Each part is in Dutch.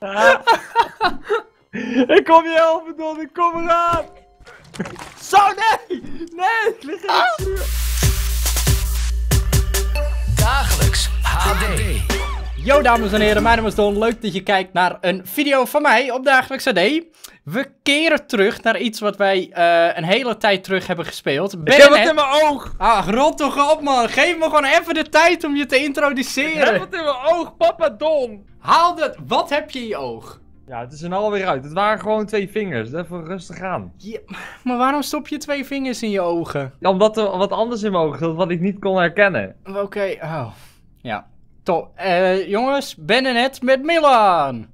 ik kom je helpen, Don. Ik kom eraan. Zo, nee! Nee, ik lig in het zuur. Dagelijks HD. Yo dames en heren, mijn naam is Don. Leuk dat je kijkt naar een video van mij op Dagelijks AD. We keren terug naar iets wat wij eh, een hele tijd terug hebben gespeeld. Ik heb het Bayonet- in mijn oog. Ah, rot toch op man. Geef me gewoon even de tijd om je te Ik heb introduceren. het in mijn oog, papa Don. Haal dat. Wat heb je in je oog? Ja, het is er nou alweer uit. Het waren gewoon twee vingers. Even rustig aan. Je- maar waarom stop je twee vingers in je ogen? Ja, omdat er wat anders in mijn ogen zat wat ik niet kon herkennen. Oké, oh. Ja. Top. Eh, jongens, Ben en het met Milan.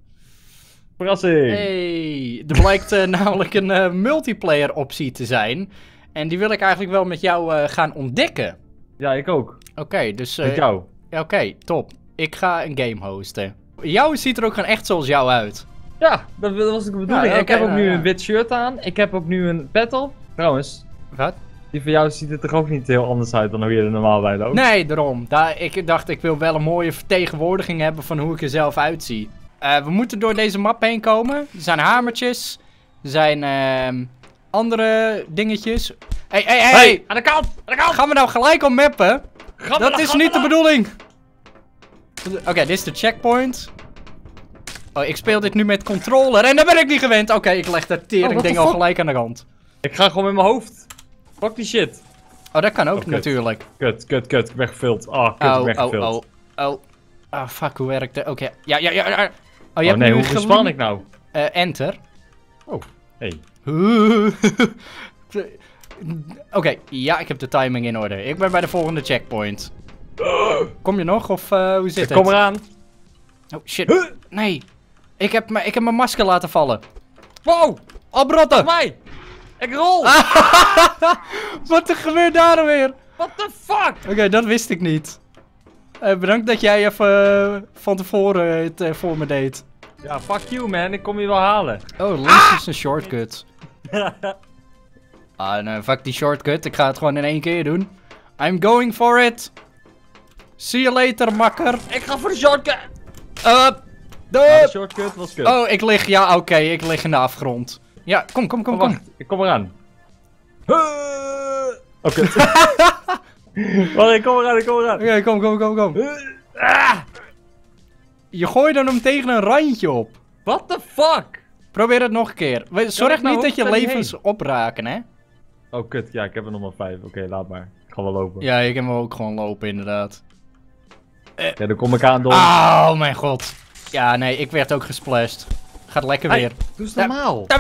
Verrassing. Hey, er blijkt eh, namelijk een eh, multiplayer optie te zijn. En die wil ik eigenlijk wel met jou gaan ontdekken. Ja, ik ook. Oké, dus... Met jou. Oké, top. Ik ga een game hosten. Jou ziet er ook gewoon echt zoals jou uit. Ja, dat was ook de bedoeling. Ja, ik heb ook nou, nu ja. een wit shirt aan. Ik heb ook nu een pet op. Trouwens, Wat? die van jou ziet er toch ook niet heel anders uit dan hoe je er normaal bij loopt? Nee, daarom. Daar, ik dacht, ik wil wel een mooie vertegenwoordiging hebben van hoe ik er zelf uitzie. Eh, we moeten door deze map heen komen. Er zijn hamertjes. Er zijn ehm, andere dingetjes. Hé, hé, hé! Hey, aan de kant! Aan de kant! Gaan we nou gelijk al mappen? Dat maar, is niet de maar. bedoeling. Oké, dit is de checkpoint. Oh, ik speel dit nu met controller en daar ben ik niet gewend. Oké, ik leg dat Oh, tering what ding the al gelijk aan de rand. Ik ga gewoon met mijn hoofd. Fuck die shit. Oh, dat kan ook Oh, kut. natuurlijk. Kut, kut, kut. Ik ben gefilmd. Oh, kut, ik Oh, ben oh, gefilmd. oh, oh. Ah, fuck, hoe werkt dat? Oké, ja, ja, ja. ja. Oh, je Oh, hebt nee, nu hoe gelu- span ik nou? Eh, enter. Hey. Oké, ja, ik heb de timing in orde. Ik ben bij de volgende checkpoint. Kom je nog, of eh, hoe zit Ik het? kom eraan. Oh, shit. Nee. Ik heb, ik heb mijn masker laten vallen. Wow! Oprotten! Mij! Ik rol! Wat er gebeurt daar nou weer? What the fuck? Oké, dat wist ik niet. Eh, bedankt dat jij even eh, van tevoren het eh, voor me deed. Ja, fuck you man. Ik kom je wel halen. Oh, links is een shortcut. ah, nee, fuck die shortcut. Ik ga het gewoon in één keer doen. I'm going for it. See you later, makker. ik ga voor de shortcut. Ja, de shortcut was kut. oh, ik lig... Ja, oké, ik lig in de afgrond. Ja, kom, kom, kom, Oh, kom. wacht. Ik kom eraan. Oh, kut. Wacht, ik kom eraan, ik kom eraan. Oké, kom, kom, kom, kom. Ah! Je gooit dan hem tegen een randje op. What the fuck? Probeer het nog een keer. We- Zorg nou niet dat je levens opraken, hè? Oh, kut. Ja, ik heb er nog maar vijf. Oké, laat maar. Ik ga wel lopen. Ja, ik heb hem ook gewoon lopen, inderdaad. Ja, dan kom ik aan, Don. Oh, mijn god. Ja, nee, ik werd ook gesplashed. Gaat lekker Hey, weer. Doe eens normaal.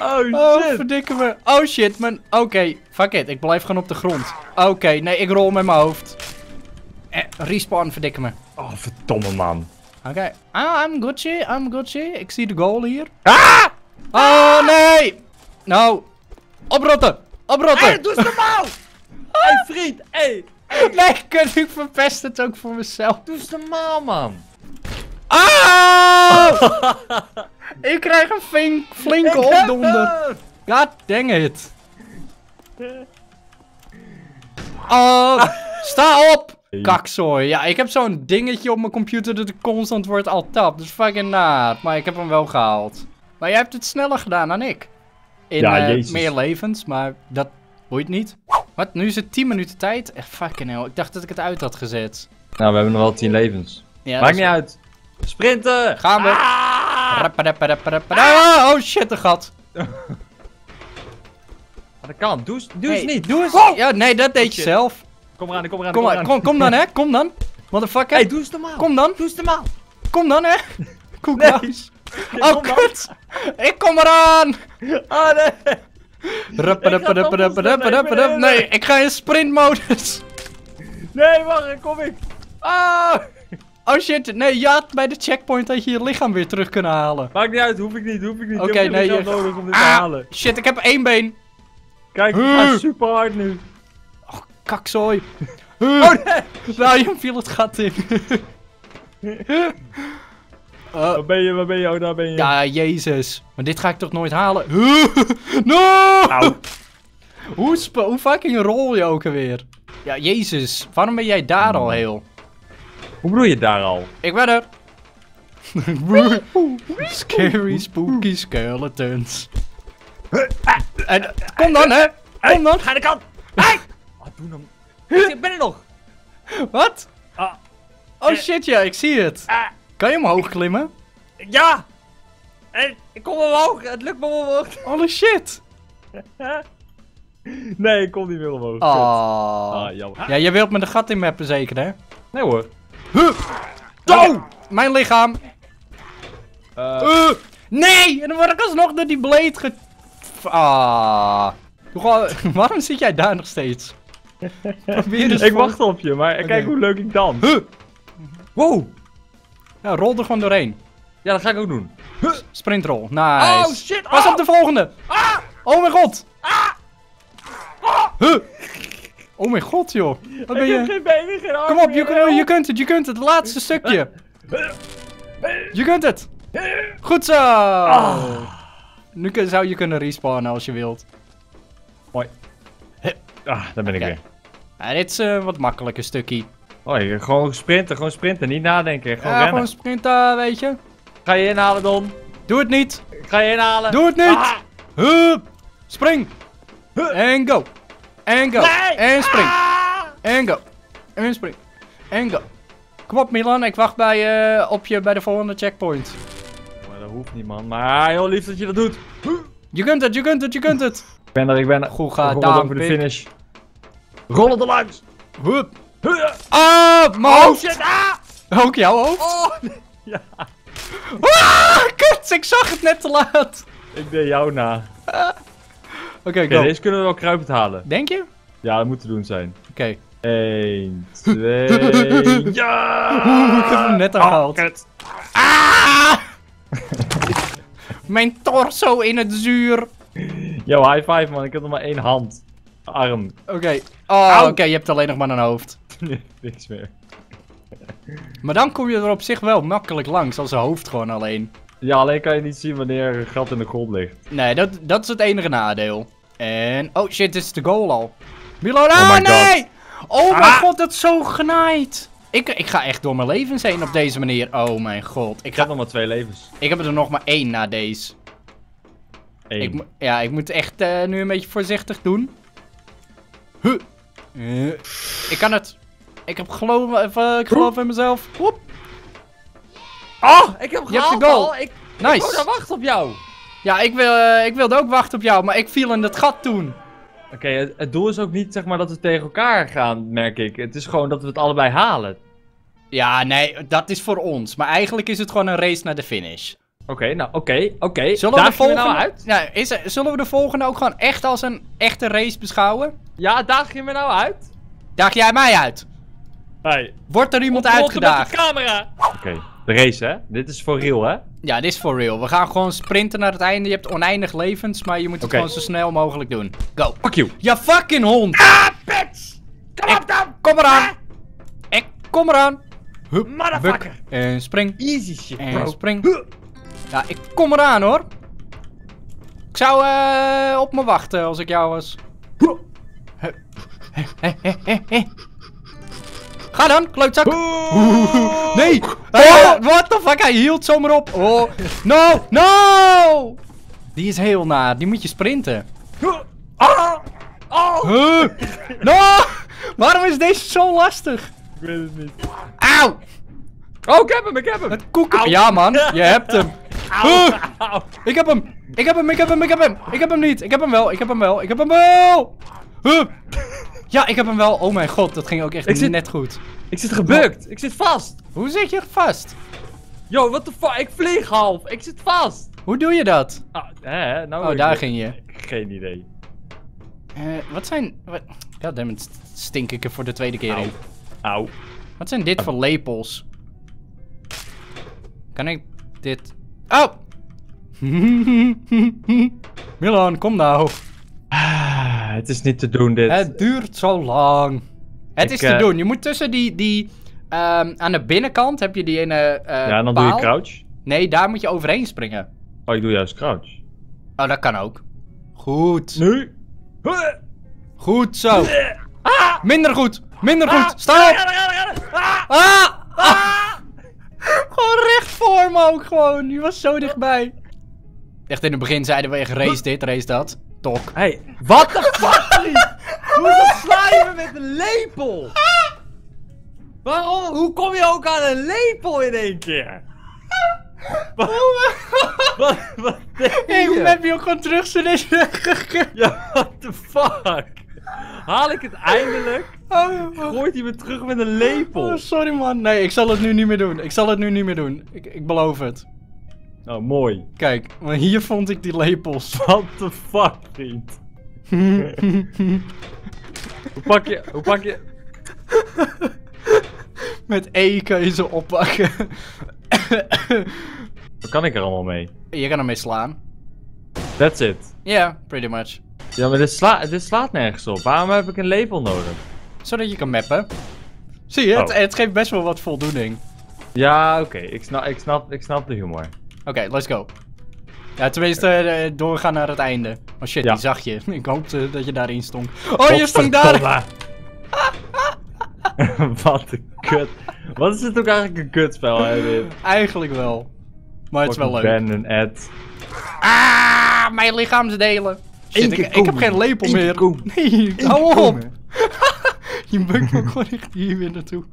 Oh, Oh, shit. verdikke me. Oh shit, man. Oké, fuck it. Ik blijf gewoon op de grond. Oké, nee, ik rol met mijn hoofd. Eh, respawn, verdikke me. Oh, verdomme man. Oké. Ah, I'm Gucci, I'm Gucci. Ik zie de goal hier. Ah! Oh, nee! Nou, oprotten! Oprotten! Hey, doe eens normaal! Hey, vriend. Hey, Nee, kut, ik verpest het ook voor mezelf. doe eens normaal, man. Ah! ik krijg een fink, flinke opdonder. God dang it. Oh, sta op! Kakzooi. Ja, ik heb zo'n dingetje op mijn computer dat ik constant wordt al tap. Dat is fucking naar. Maar ik heb hem wel gehaald. Maar jij hebt het sneller gedaan dan ik. In Ja, eh, meer levens, maar dat boeit niet. Wat? Nu is het 10 minuten tijd? Echt fucking hell. Ik dacht dat ik het uit had gezet. Nou, we hebben nog wel 10 levens. Ja, Maakt niet uit. Sprinten! Gaan we. Ah! Ah, Oh shit, een gat. Aan de kant. Doe eens, doe eens niet. Doe eens. Wow! Ja, nee, dat deed je shit. zelf. Kom eraan, kom eraan, Kom, kom, kom dan, hè. Kom dan. Motherfucker. Hey, doe eens normaal. Kom dan. Doe eens normaal. Kom dan, hè. Koekhuis. Oh, kom dan. kut. Ik kom eraan. Ah, nee. Nee, ik ga in sprintmodus. Nee, wacht, kom ik. Ah! Oh shit, nee, ja, bij de checkpoint had je je lichaam weer terug kunnen halen. Maakt niet uit, hoef ik niet, hoef ik niet. Oké, nee, je- nodig om dit te Ah, halen. shit, ik heb één been. Kijk, ik ga super hard nu. Kakzooi. Oh nee! Ryan viel het gat in. Eh, Waar ben je, waar ben je? Oh, daar ben je. Ja, jezus. Maar dit ga ik toch nooit halen? no! Au. Hoe, sp- hoe fucking rol je ook alweer? Ja, jezus. Waarom ben jij daar al heel? Hoe bedoel je daar al? Ik ben er. Scary, spooky skeletons. En, kom dan, hè. Kom dan. Ga de kant! Hey! Oh, doe hem. Ik ben er nog! Wat? Ah, Oh Eh. shit, ja, ik zie het. Ah, Kan je omhoog klimmen? ja! En ik kom omhoog, het lukt me omhoog. Holy shit. Nee, ik kom niet meer omhoog. Oh. Ah, jammer. Ja, je wilt me de gat in mappen zeker, hè? Nee hoor. Zo! Mijn lichaam. Eh, Uh, nee! En dan word ik alsnog door die blade ge... Ah. Waarom zit jij daar nog steeds? Ik wacht op je, maar kijk hoe leuk ik dans. Huh. Wow! Ja, rol er gewoon doorheen. Ja, dat ga ik ook doen. Sprintrol. Nice. Oh shit! Pas oh! op de volgende. Oh mijn god. Huh. Oh mijn god, joh. Wat ben Ik heb je? geen benen, geen armen Kom op, je, je kunt het, je kunt het. Het laatste stukje. Je kunt het. Goed zo. Ah. Nu kun- zou je kunnen respawnen als je wilt. Mooi. Ah, daar ben ik weer. Ja, dit is een wat makkelijker stukje. Oh, je, gewoon sprinten, gewoon sprinten, niet nadenken, gewoon Ja, rennen. gewoon sprinten, weet je. Ga je inhalen, Don? Doe het niet. Ga je inhalen? Doe het niet. Ah. Hup. Spring. En go. En go. Nee. En spring. Ah. En go. En spring. En go. Kom op Milan, ik wacht bij, eh, op je bij de volgende checkpoint. Maar dat hoeft niet, man. Maar heel lief dat je dat doet. Je kunt het, je kunt het, je kunt het. Ik ben er, ik ben er. Goed gedaan, over de finish. Rollen er langs. Hup. Huh. Ah, mijn Oh hoofd. shit, ah! Ook jouw hoofd? Oh! Ja, Ah, kut, ik zag het net te laat. ik deed jou na. Oké, Oké, go. deze kunnen we wel kruipend halen. Denk je? Ja, dat moet te doen zijn. Oké. 1, 2, ja! Oeh, ik heb hem net al Oh. Ah! Mijn torso in het zuur. Yo, high five man, ik heb nog maar één hand. Arm. Oké. Oh, oké, je hebt alleen nog maar een hoofd. Niks meer. Maar dan kom je er op zich wel makkelijk langs, als een hoofd gewoon alleen. Ja, alleen kan je niet zien wanneer er gat in de grond ligt. Nee, dat, dat is het enige nadeel. En... Oh shit, dit is de goal al. Milo, Oh ah, my God. nee! Oh mijn Ah. god, dat is zo genaaid. Ik, ik ga echt door mijn levens heen op deze manier. Oh mijn god. Ik, heb nog maar twee levens. ik heb er nog maar één na deze. Eén. Ik, ja, ik moet echt eh, nu een beetje voorzichtig doen. Huh. Eh, ik kan het. Ik heb geloof, even, ik geloof in mezelf. Woep. Oh, ik heb Je hebt de goal. al. Ik, Nice. ik wou daar wachten op jou. Ja, ik, wil, eh, ik wilde ook wachten op jou, maar ik viel in het gat toen. Oké, het, het doel is ook niet zeg maar dat we tegen elkaar gaan, merk ik. Het is gewoon dat we het allebei halen. Ja, nee, dat is voor ons. Maar eigenlijk is het gewoon een race naar de finish. Oké, nou oké, oké. Zullen we Daag de je me volgende... nou uit? Ja, is er- zullen we de volgende ook gewoon echt als een echte race beschouwen? Ja, daag je me nou uit? Daag jij mij uit? Hey. Wordt er iemand Met uitgedaagd? de camera. Oké, de race hè? Dit is voor real hè? Ja, dit is for real. We gaan gewoon sprinten naar het einde. Je hebt oneindig levens, maar je moet het gewoon zo snel mogelijk doen. Go. Fuck you. Ja, fucking hond! Ah, bitch! Kom op dan! Kom eraan! Ik kom eraan! Hup, Motherfucker. buk, en spring, Easy shit en bro. spring. Ja, ik kom eraan hoor. Ik zou eh, op me wachten als ik jou was. He, he. Ga dan, kleutzak! Oeh. Nee! Hey, what the fuck, hij hield zomaar op. Oh, no, no! Die is heel naar, die moet je sprinten. Ah! Oh! Huh? No! Waarom is deze zo lastig? Ik weet het niet. Auw! Oh, ik heb hem, ik heb hem! Het koeken. Ja man, je hebt hem. Auw, Huh? auw. Ik heb hem. Ik heb hem, ik heb hem, ik heb hem. Ik heb hem niet. Ik heb hem wel, ik heb hem wel, ik heb hem wel. Huh? Ja, ik heb hem wel. Oh mijn god, dat ging ook echt Ik zit- net goed. Ik zit gebukt, ik zit vast. Hoe zit je vast? Yo, what the fuck? Ik vlieg half, ik zit vast. Hoe doe je dat? Ah, hè, nou Oh, ik- daar ging je. Geen idee. Eh, wat zijn... Wat... Goddammit, stink ik er voor de tweede keer in. Auw. Wat zijn dit voor lepels? Kan ik dit... Oh! Milan, kom nou. Ah, het is niet te doen dit. Het duurt zo lang. Het Ik, is te eh, doen. Je moet tussen die... die ehm, aan de binnenkant heb je die ene eh ja, dan doe je crouch. Nee, daar moet je overheen springen. Oh, ik doe juist crouch. Oh, dat kan ook. Goed. Nu. Goed zo. Minder goed! Minder goed! Ah! Sta op! Ah! Ah! Gewoon recht voor me ook gewoon. Die was zo dichtbij. Echt in het begin zeiden we echt race dit, race dat. Tok. Hey, what the fuck? Hoezo sla je me met een lepel? Waarom? Hoe kom je ook aan een lepel in één keer? Wat? Wat? Wat Ik je? heb je ook gewoon terug deze Ja, what the fuck? Haal ik het eindelijk? Oh, Gooit hij me terug met een lepel? oh, sorry man. Nee, ik zal het nu niet meer doen. Ik zal het nu niet meer doen. Ik, ik beloof het. Nou, mooi. Kijk, maar hier vond ik die lepels. What the fuck, vriend? Hoe pak je... Hoe pak je... Met E kan je ze oppakken. Wat kan ik er allemaal mee? je kan ermee slaan. That's it. Ja, pretty much. Ja, maar dit, sla dit slaat nergens op. Waarom heb ik een lepel nodig? Zodat je kan mappen. Zie je, het, Oh. het geeft best wel wat voldoening. Ja, oké. Ik, snap, ik, snap, ik snap de humor. Oké, let's go. Ja, tenminste, eh, doorgaan naar het einde. Oh shit, Ja. die zag je. Ik hoopte dat je daarin stond. Oh, je stond daar! Wat een kut. Wat is het ook eigenlijk een kutspel, hè, dit? Eigenlijk wel. Maar het is wel leuk. Ben en Ed. Ah, mijn lichaamsdelen. Shit, ik, ik heb geen lepel Eén meer. komen. Nee, hou op. je bukt me gewoon echt hier weer naartoe.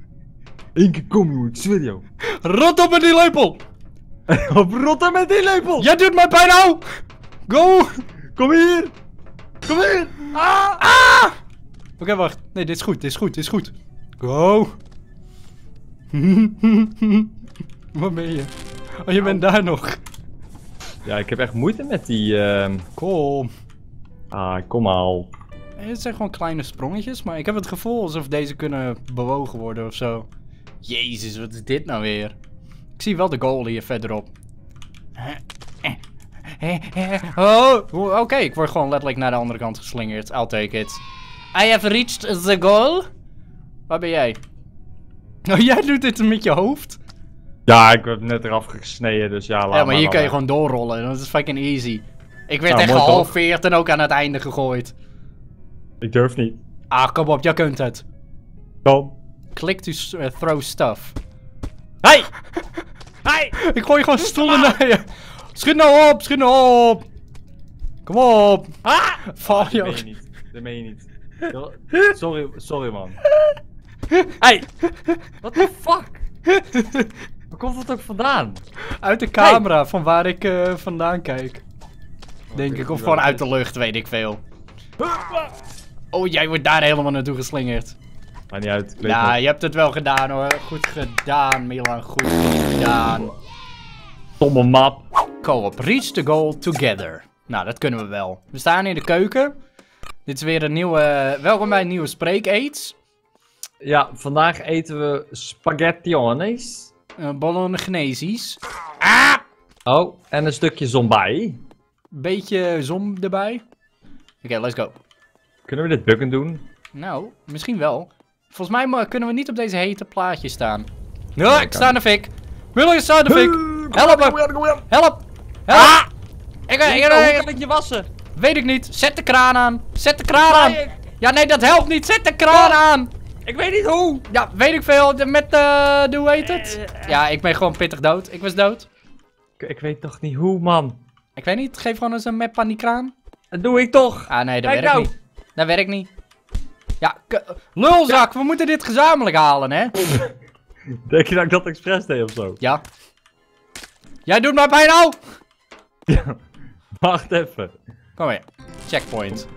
Eén keer kom, jongen. Ik zweer jou. Rot op met die lepel! Op rotten met die lepel! Jij doet mij pijn nou! Go! Kom hier! Kom hier! Ah! ah! Oké, wacht. Nee, dit is goed, dit is goed, dit is goed. Go! Waar ben je? Oh, je bent daar nog. Ja, ik heb echt moeite met die... ehm Kom. Ah, kom al. Het zijn gewoon kleine sprongetjes, maar ik heb het gevoel alsof deze kunnen bewogen worden of zo. Jezus, wat is dit nou weer? Ik zie wel de goal hier verderop. Oh, oké, ik word gewoon letterlijk naar de andere kant geslingerd. I'll take it. I have reached the goal. Waar ben jij? Oh, jij doet dit met je hoofd? Ja, ik heb net eraf gesneden, dus ja, laat Ja, maar hier kan je gewoon doorrollen. Dat is fucking easy. Ik werd Nou, echt gehalveerd en ook aan het einde gegooid. Ik durf niet. Ah, kom op, jij kunt het. Kom. Click to uh, throw stuff. Hey! Hey! Ik gooi gewoon stoelen naar je. Schiet nou op, schiet nou op. Kom op. Ah! Val je Dat meen ook. je niet. Dat meen je niet. Sorry, sorry man. Hey! What the fuck? Waar komt dat ook vandaan? Uit de camera van waar ik eh, vandaan kijk. Denk ik, of gewoon uit de lucht, weet ik veel. Oh, jij wordt daar helemaal naartoe geslingerd. Maakt niet uit. Ja, je hebt het wel gedaan hoor. Goed gedaan, Milan. Goed gedaan. Stomme map. Co-op, reach the goal together. Nou, dat kunnen we wel. We staan in de keuken. Dit is weer een nieuwe... Welkom bij een nieuwe spreekaids. Ja, vandaag eten we spaghettiones. Uh, Bolognese. Oh, en een stukje zombie. Beetje zom erbij. Oké, let's go. Kunnen we dit bukken doen? Nou, misschien wel. Volgens mij kunnen we niet op deze hete plaatje staan. Ja, ik sta in de fik. Wil je sta in de fik? Help me. Help. Help. Ik, ik, ik, Hoe ik- kan ik je wassen? weet ik niet. Zet de kraan aan. Zet de kraan aan. Ja, nee, dat helpt niet. Zet de kraan aan. Ik weet niet hoe. Ja, weet ik veel. Met eh, de, hoe heet het? Ja, ik ben gewoon pittig dood. Ik was dood. Ik, ik weet toch niet hoe, man. Ik weet niet. Geef gewoon eens een map aan die kraan. Dat doe ik toch. Ah, nee, dat Kijk werkt nou. niet. Dat werkt niet. Ja, lulzak. We moeten dit gezamenlijk halen, hè? Denk je dat ik dat expres deed of zo? Ja. Jij doet mij bijna nou. Ja. Wacht even. Kom weer. Checkpoint.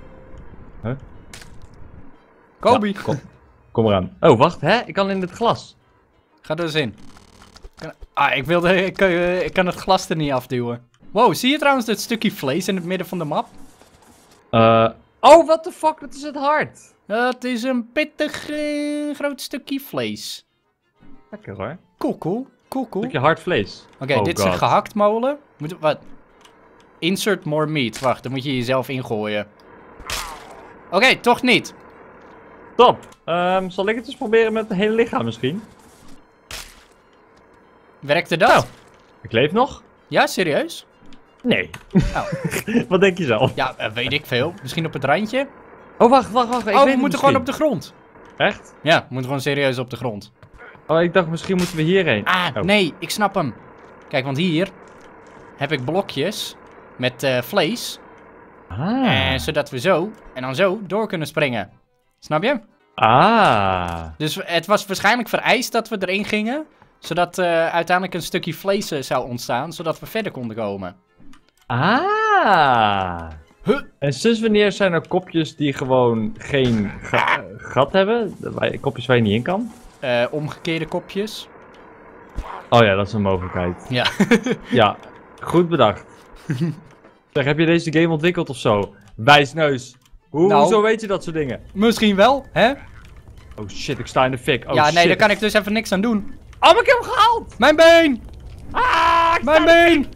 Huh? Kobe. Ja, kom, kom eraan. Oh, wacht, hè? Ik kan in het glas. Ga er eens in. Ah, ik wilde... Ik, eh, ik kan het glas er niet afduwen. Wow, zie je trouwens dat stukje vlees in het midden van de map? Eh. oh, what the fuck? Dat is het hart. Dat is een pittig eh, groot stukje vlees. Lekker hoor. Cool, cool. Cool, cool. Stukje hard vlees. Oké, Oh dit is een God. gehakt molen. Moet, wat? Insert more meat. Wacht, dan moet je jezelf ingooien. Oké, toch niet. Top. Ehm, zal ik het eens proberen met het hele lichaam misschien? Werkte dat? Nou. Ik leef nog? Ja, serieus? Nee. Oh. Wat denk je zelf? Ja, eh, weet ik veel. Misschien op het randje? Oh, wacht, wacht, wacht. Ik oh, we moeten gewoon op de grond. Echt? Ja, we moeten gewoon serieus op de grond. Oh, ik dacht misschien moeten we hierheen. Ah, Oh. nee, ik snap hem. Kijk, want hier heb ik blokjes met eh, vlees. Ah. En zodat we zo en dan zo door kunnen springen. Snap je? Ah. Dus het was waarschijnlijk vereist dat we erin gingen. Zodat eh, uiteindelijk een stukje vlees eh, zou ontstaan. Zodat we verder konden komen. Ah. Huh? En sinds wanneer zijn er kopjes die gewoon geen ga- eh, gat hebben? Waar- Kopjes waar je niet in kan? Eh, omgekeerde kopjes. Oh ja, dat is een mogelijkheid. Ja. Ja, goed bedacht. zeg, heb je deze game ontwikkeld of zo? Wijsneus. Hoe, Nou. Hoezo weet je dat soort dingen? Misschien wel, hè? Oh shit, ik sta in de fik. Oh ja, shit. nee, daar kan ik dus even niks aan doen. Oh, maar ik heb hem gehaald! Mijn been! Ah, ik Mijn sta- been!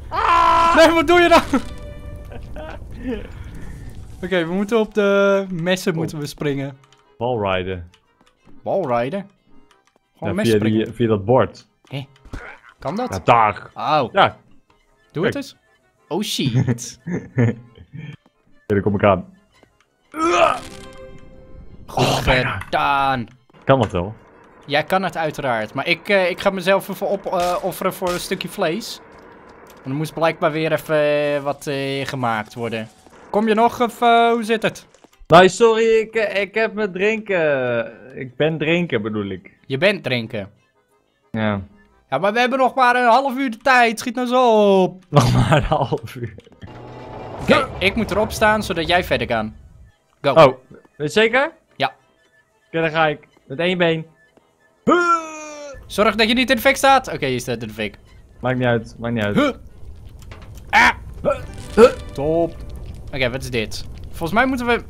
Nee, wat doe je dan? Oké, we moeten op de messen moeten we springen. Wallriden. Wallriden? Gewoon Ja, mes via, springen. die, via dat bord. Kan dat? Ja, daar. Oh, Ja, doe het eens. Oh shit. ja, daar kom ik aan. Goed gedaan. Kan dat wel? Jij kan het uiteraard, maar ik, eh, ik ga mezelf even opofferen voor een stukje vlees. Want er moest blijkbaar weer even eh, wat eh, gemaakt worden. Kom je nog of eh, hoe zit het? Nee, sorry, ik, eh, ik heb me drinken. Ik ben drinken, bedoel ik. Je bent drinken. Ja. Ja, maar we hebben nog maar een half uur de tijd. Schiet nou zo op. Nog maar een half uur. Oké, ik moet erop staan zodat jij verder kan. Go. Oh, weet je zeker? Ja. Oké, dan ga ik. Met één been. Zorg dat je niet in de fik staat. Oké, je staat in de fik. Maakt niet uit, maakt niet uit. Huh. Ah. Huh. Top. Oké, wat is dit? Volgens mij moeten we...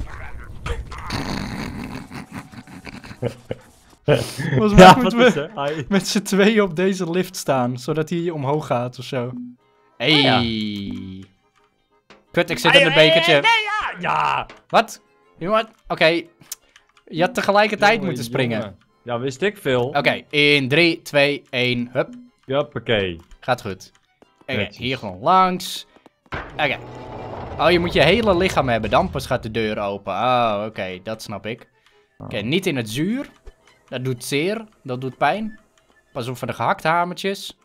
Volgens mij moeten we met z'n tweeën op deze lift staan, zodat hij omhoog gaat of zo. Hey. ja. Kut, ik zit in een bekertje. Nee, ja! Ja! Wat? Jongen, oké. Je had tegelijkertijd Jongen, moeten springen. jongen. Ja, wist ik veel. Oké, in 3, 2, 1, hup. Juppakee. Gaat goed. Oké, hier gewoon langs. Oké. Oh, je moet je hele lichaam hebben, dan pas gaat de deur open. Oh, oké, dat snap ik. Oké, niet in het zuur. Dat doet zeer, dat doet pijn. Pas op voor de gehakte hamertjes.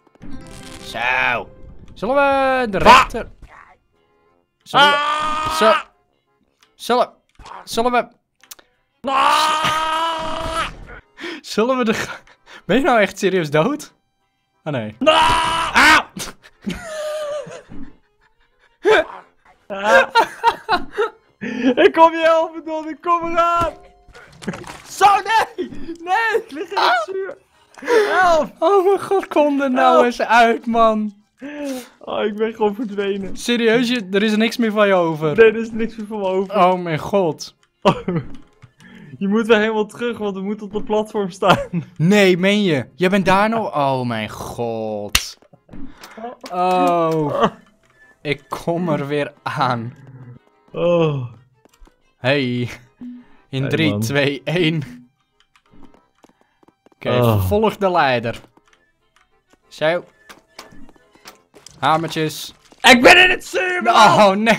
Zo. Zullen we de rechter... Zullen we... Ah! Zullen... Zullen we... Ah! Zullen we de... Ben je nou echt serieus dood? Oh nee. Ah! ik kom je helpen, Don. Ik kom eraan. Zo, nee! Nee, ik lig in het zuur. Help! Oh mijn god, kom er nou Help. eens uit, man. Oh, ik ben gewoon verdwenen. Serieus, je, er is niks meer van je over. Nee, er is niks meer van me over. Oh mijn god. Je moet weer helemaal terug, want we moeten op de platform staan. Nee, meen je? Jij bent daar nog? Oh mijn god. Oh. Ik kom er weer aan. Oh. Hey. In Hey, 3, man. 2, 1. Oké, Oh. volg de leider. Zo. Hamertjes. Ik ben in het zuur, man! Oh nee.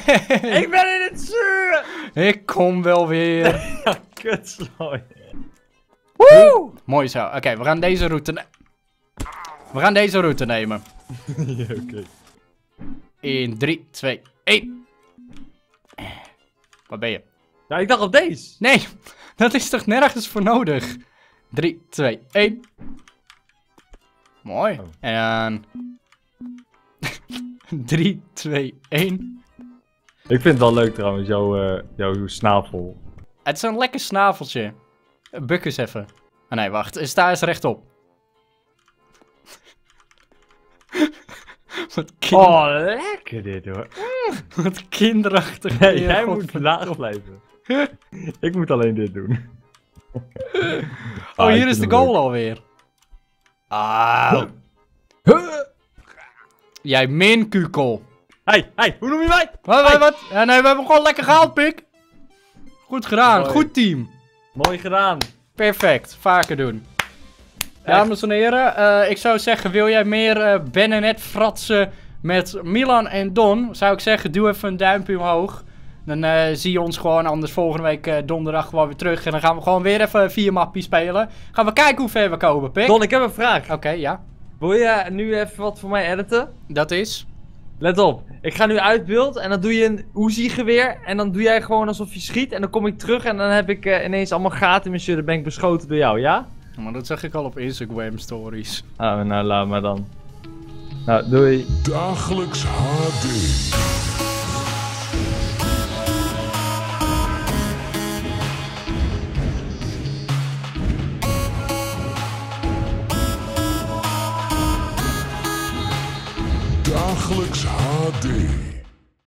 Ik ben in het zuur! Ik kom wel weer. Ja. Woe! Mooi zo. Oké, we gaan deze route... We gaan deze route nemen. ja, oké. In 3, 2, 1. Waar ben je? Ja, ik dacht op deze. Nee, dat is toch nergens voor nodig? 3, 2, 1. Mooi. Oh. En dan... 3, 2, 1. Ik vind het wel leuk trouwens, jouw, eh, jouw snavel. Het is een lekker snaveltje. Buk eens even. Ah nee, wacht. Sta eens rechtop. Wat. Oh, lekker dit hoor. Wat kinderachtig. Nee, jij moet laag blijven. ik moet alleen dit doen. Oh, hier is de goal alweer. Ah. Jij minkukel. Hey, hey, hoe noem je mij? Wat, wat, wat? Ja, nee, we hebben gewoon lekker gehaald, pik. Goed gedaan, Mooi. goed team. Mooi gedaan. Perfect, vaker doen. Dames en heren, eh, ik zou zeggen, wil jij meer eh Ben en Ed fratsen met Milan en Don? Zou ik zeggen, doe even een duimpje omhoog. Dan eh, zie je ons gewoon anders volgende week eh, donderdag gewoon weer terug. En dan gaan we gewoon weer even vier mappies spelen. Gaan we kijken hoe ver we komen, Pik. Don, ik heb een vraag. Oké, ja. Wil je nu even wat voor mij editen? Dat is... Let op, ik ga nu uit beeld en dan doe je een Uzi-geweer. En dan doe jij gewoon alsof je schiet. En dan kom ik terug en dan heb ik eh, ineens allemaal gaten in. Dan ben ik beschoten door jou, ja? Maar dat zeg ik al op Instagram stories. Ah, nou laat maar dan. Nou, doei. Dagelijks HD. Dagelijks HD.